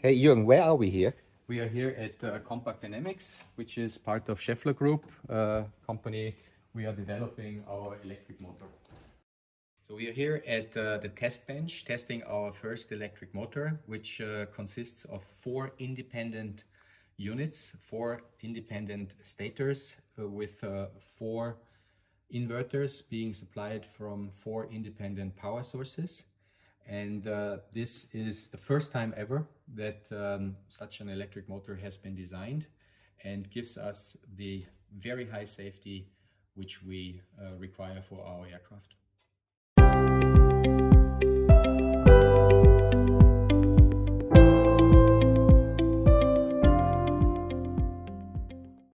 Hey Jürgen, where are we here? We are here at uh, Compact Dynamics, which is part of Schaeffler Group uh, company. We are developing our electric motor. So we are here at uh, the test bench testing our first electric motor, which uh, consists of four independent units, four independent stators uh, with uh, four inverters being supplied from four independent power sources. And uh, this is the first time ever that um, such an electric motor has been designed and gives us the very high safety which we uh, require for our aircraft.